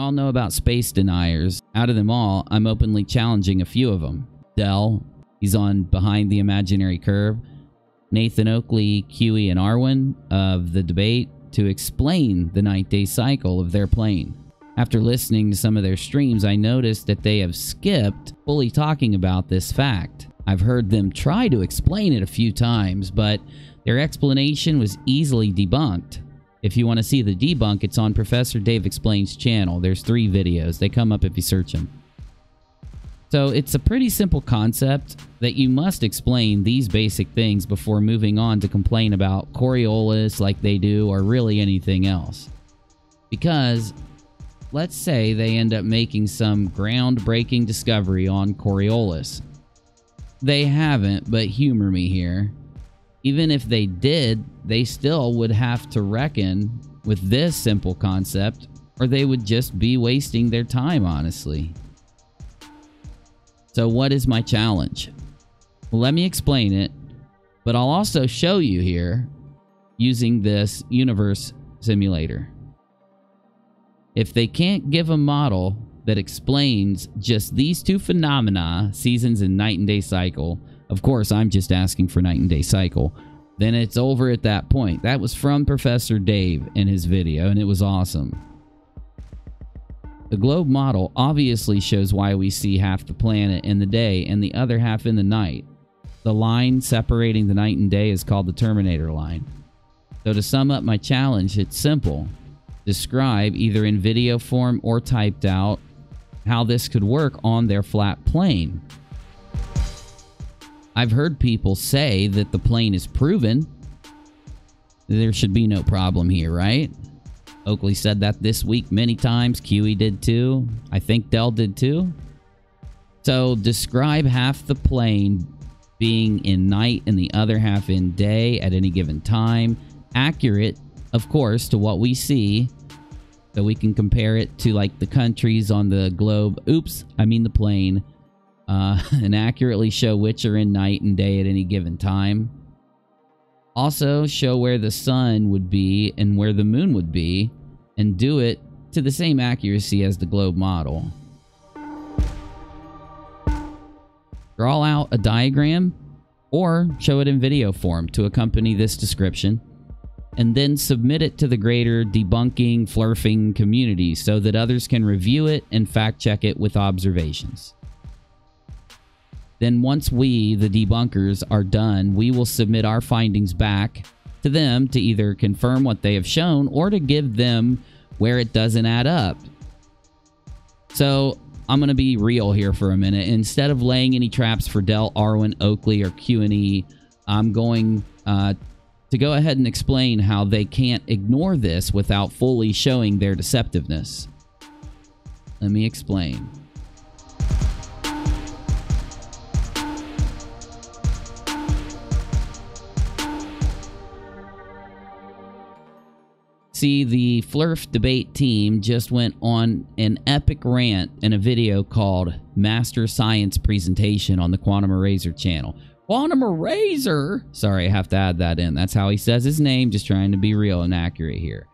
All know about space deniers. Out of them all, I'm openly challenging a few of them. Del, he's on Behind the Imaginary Curve. Nathan Oakley, Kiwi, and Arwijn of the debate to explain the night day cycle of their plane. After listening to some of their streams, I noticed that they have skipped fully talking about this fact. I've heard them try to explain it a few times, but their explanation was easily debunked. If you want to see the debunk, it's on Professor Dave Explains channel. There's three videos. They come up if you search them. So it's a pretty simple concept that you must explain these basic things before moving on to complain about Coriolis like they do or really anything else. Because let's say they end up making some groundbreaking discovery on Coriolis. They haven't, but humor me here. Even if they did, they still would have to reckon with this simple concept, or they would just be wasting their time, honestly. So, what is my challenge? Well, let me explain it, but I'll also show you here using this universe simulator. If they can't give a model that explains just these two phenomena, seasons and night and day cycle, of course, I'm just asking for night and day cycle, then it's over at that point. That was from Professor Dave in his video, and it was awesome. The globe model obviously shows why we see half the planet in the day and the other half in the night. The line separating the night and day is called the Terminator line. So to sum up my challenge, it's simple. Describe, either in video form or typed out, how this could work on their flat plane. I've heard people say that the plane is proven. There should be no problem here, right? Oakley said that this week many times. Kiwi did too. I think Del did too. So describe half the plane being in night and the other half in day at any given time. Accurate, of course, to what we see. So we can compare it to like the countries on the globe. Oops, I mean the plane. Uh, and accurately show which are in night and day at any given time. Also, show where the sun would be and where the moon would be, and do it to the same accuracy as the globe model. Draw out a diagram or show it in video form to accompany this description, and then submit it to the greater debunking, flurfing community so that others can review it and fact check it with observations. Then, once we, the debunkers, are done, we will submit our findings back to them to either confirm what they have shown or to give them where it doesn't add up. So, I'm going to be real here for a minute. Instead of laying any traps for Del, Arwijn, Oakley, or QE, I'm going uh, to go ahead and explain how they can't ignore this without fully showing their deceptiveness. Let me explain. See, the Flurf debate team just went on an epic rant in a video called Master Science Presentation on the Quantum Eraser channel. Quantum Eraser! Sorry, I have to add that in. That's how he says his name, just trying to be real and accurate here.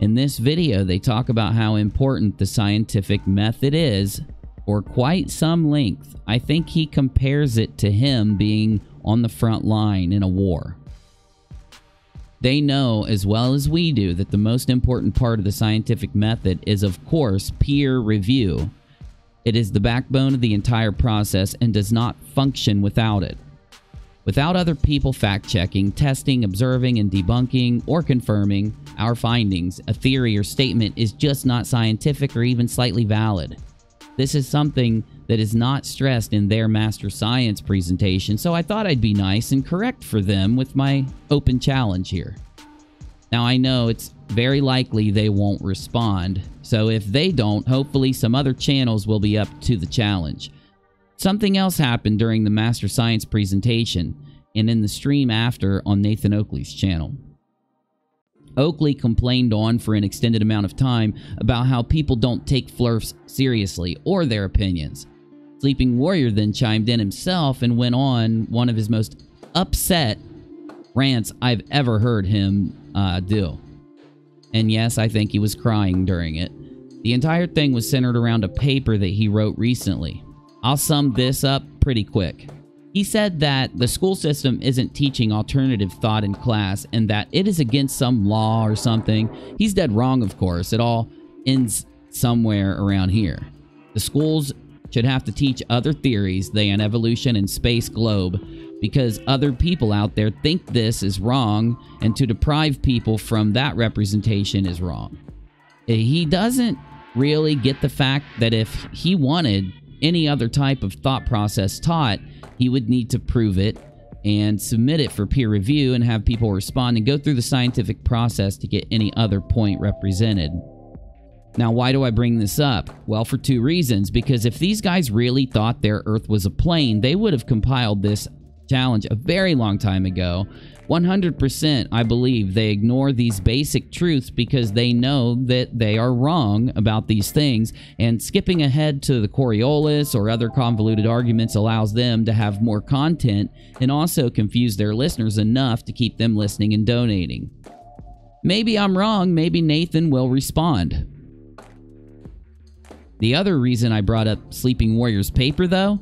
In this video, they talk about how important the scientific method is for quite some length. I think he compares it to him being on the front line in a war. They know as well as we do that the most important part of the scientific method is, of course, peer review. It is the backbone of the entire process and does not function without it. Without other people fact checking, testing, observing, and debunking or confirming our findings, a theory or statement is just not scientific or even slightly valid. This is something that is not stressed in their Master Science presentation, so I thought I'd be nice and correct for them with my open challenge here. Now, I know it's very likely they won't respond, so if they don't, hopefully some other channels will be up to the challenge. Something else happened during the Master Science presentation and in the stream after on Nathan Oakley's channel. Oakley complained on for an extended amount of time about how people don't take flurfs seriously or their opinions. Sleeping Warrior then chimed in himself and went on one of his most upset rants I've ever heard him uh, do. And yes, I think he was crying during it. The entire thing was centered around a paper that he wrote recently. I'll sum this up pretty quick. He said that the school system isn't teaching alternative thought in class and that it is against some law or something. He's dead wrong, of course. It all ends somewhere around here. The schools should have to teach other theories than evolution and space globe because other people out there think this is wrong and to deprive people from that representation is wrong. Eh, he doesn't really get the fact that if he wanted any other type of thought process taught, he would need to prove it and submit it for peer review and have people respond and go through the scientific process to get any other point represented. Now, why do I bring this up? Well, for two reasons. Because if these guys really thought their Earth was a plane, they would have compiled this challenge a very long time ago. 100% I believe they ignore these basic truths because they know that they are wrong about these things, and skipping ahead to the Coriolis or other convoluted arguments allows them to have more content and also confuse their listeners enough to keep them listening and donating. Maybe I'm wrong, maybe Nathan will respond. The other reason I brought up Sleeping Warrior's paper, though,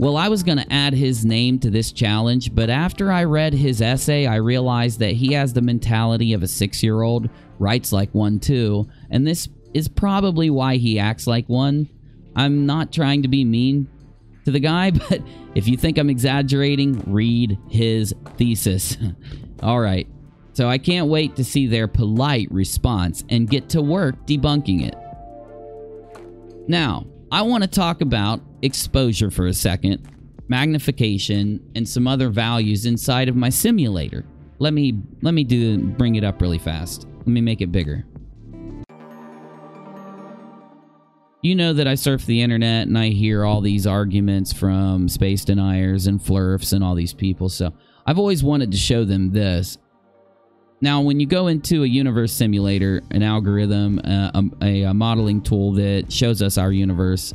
well, I was going to add his name to this challenge, but after I read his essay, I realized that he has the mentality of a six year old, writes like one too, and this is probably why he acts like one. I'm not trying to be mean to the guy, but if you think I'm exaggerating, read his thesis. All right. So I can't wait to see their polite response and get to work debunking it. Now, I want to talk about exposure for a second, magnification, and some other values inside of my simulator. Let me let me do bring it up really fast. Let me make it bigger. You know that I surf the internet and I hear all these arguments from space deniers and flurfs and all these people, so I've always wanted to show them this. Now, when you go into a universe simulator, an algorithm, uh, a, a, modeling tool that shows us our universe,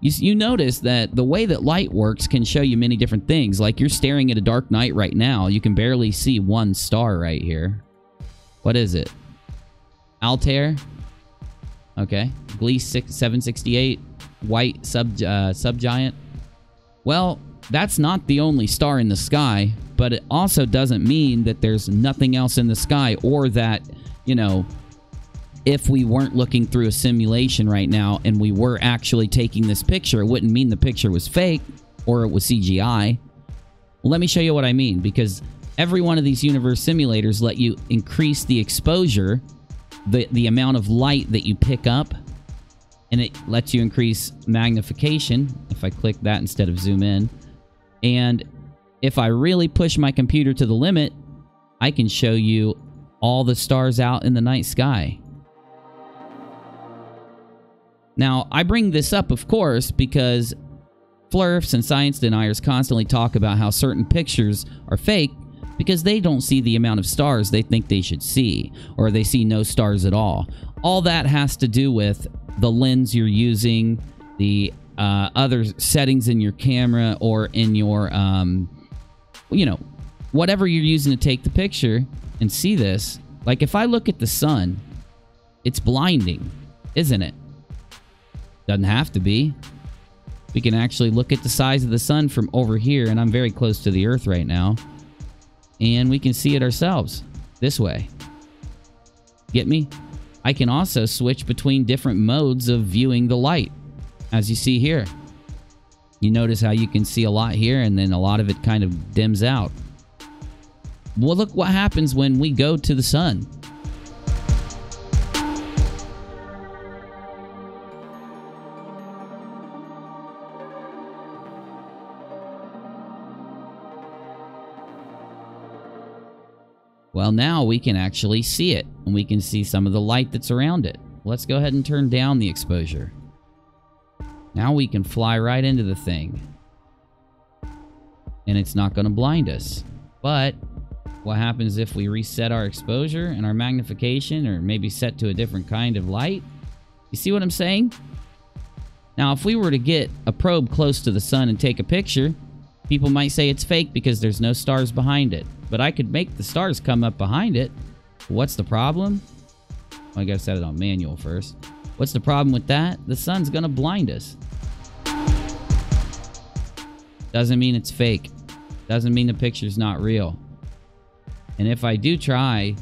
you, you notice that the way that light works can show you many different things. Like you're staring at a dark night right now. You can barely see one star right here. What is it? Altair? Okay. Gliese 768. White sub uh, subgiant. Well, that's not the only star in the sky, but it also doesn't mean that there's nothing else in the sky or that, you know, if we weren't looking through a simulation right now and we were actually taking this picture, it wouldn't mean the picture was fake or it was CGI. Let me show you what I mean because every one of these universe simulators let you increase the exposure, the, the amount of light that you pick up, and it lets you increase magnification if I click that instead of zoom in. And if I really push my computer to the limit, I can show you all the stars out in the night sky. Now, I bring this up, of course, because flurfs and science deniers constantly talk about how certain pictures are fake because they don't see the amount of stars they think they should see, or they see no stars at all. All that has to do with the lens you're using, the uh, other settings in your camera, or in your, um, you know, whatever you're using to take the picture and see this. Like if I look at the sun, it's blinding, isn't it? Doesn't have to be. We can actually look at the size of the sun from over here, and I'm very close to the Earth right now. And we can see it ourselves this way. Get me? I can also switch between different modes of viewing the light, as you see here. You notice how you can see a lot here, and then a lot of it kind of dims out. Well, look what happens when we go to the sun. Well, now we can actually see it, and we can see some of the light that's around it. Let's go ahead and turn down the exposure. Now we can fly right into the thing. And it's not going to blind us. But what happens if we reset our exposure and our magnification or maybe set to a different kind of light? You see what I'm saying? Now, if we were to get a probe close to the sun and take a picture, people might say it's fake because there's no stars behind it but I could make the stars come up behind it. What's the problem? I gotta set it on manual first. What's the problem with that? The sun's gonna blind us. Doesn't mean it's fake. Doesn't mean the picture's not real. And if I do try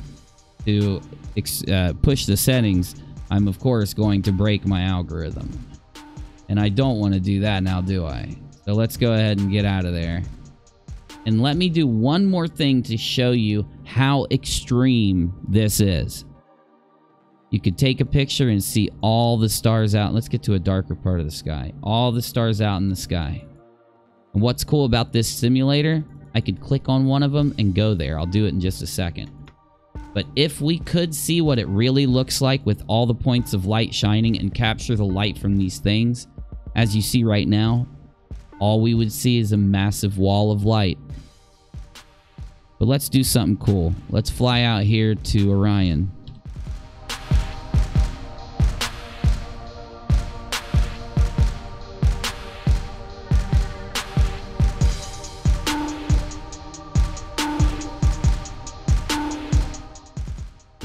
to uh, push the settings, I'm of course going to break my algorithm. And I don't want to do that now, do I? So let's go ahead and get out of there. And let me do one more thing to show you how extreme this is. You could take a picture and see all the stars out. Let's get to a darker part of the sky. All the stars out in the sky. And what's cool about this simulator, I could click on one of them and go there. I'll do it in just a second. But if we could see what it really looks like with all the points of light shining and capture the light from these things, as you see right now, all we would see is a massive wall of light. But let's do something cool. Let's fly out here to Orion.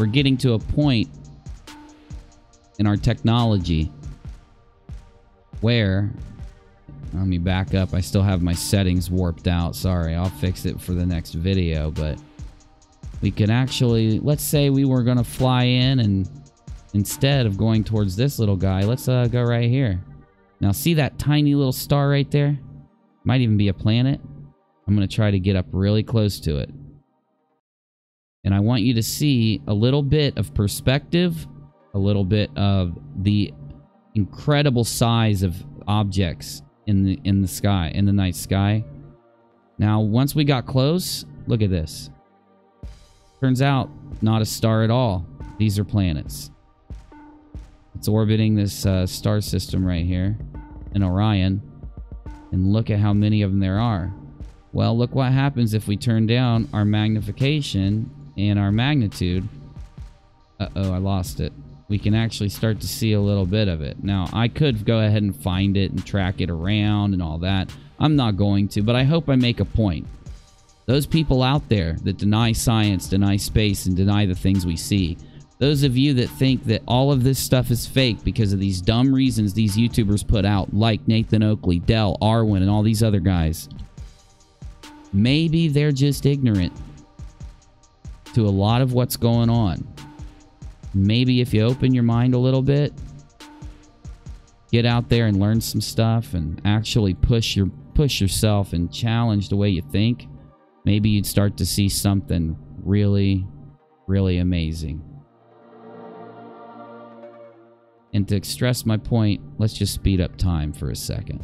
We're getting to a point in our technology where let me back up. I still have my settings warped out. Sorry, I'll fix it for the next video, but we could actually, let's say we were going to fly in and instead of going towards this little guy, let's uh, go right here. Now see that tiny little star right there? Might even be a planet. I'm going to try to get up really close to it. And I want you to see a little bit of perspective, a little bit of the incredible size of objects in the in the sky, in the night sky. Now, once we got close, look at this. Turns out, not a star at all. These are planets. It's orbiting this uh, star system right here in Orion. And look at how many of them there are. Well, look what happens if we turn down our magnification and our magnitude, uh-oh, I lost it. We can actually start to see a little bit of it. Now, I could go ahead and find it and track it around and all that. I'm not going to, but I hope I make a point. Those people out there that deny science, deny space, and deny the things we see, those of you that think that all of this stuff is fake because of these dumb reasons these YouTubers put out, like Nathan Oakley, Del, Arwijn, and all these other guys, maybe they're just ignorant to a lot of what's going on. Maybe if you open your mind a little bit, get out there and learn some stuff and actually push your push yourself and challenge the way you think, maybe you'd start to see something really really amazing. And to stress my point, let's just speed up time for a second.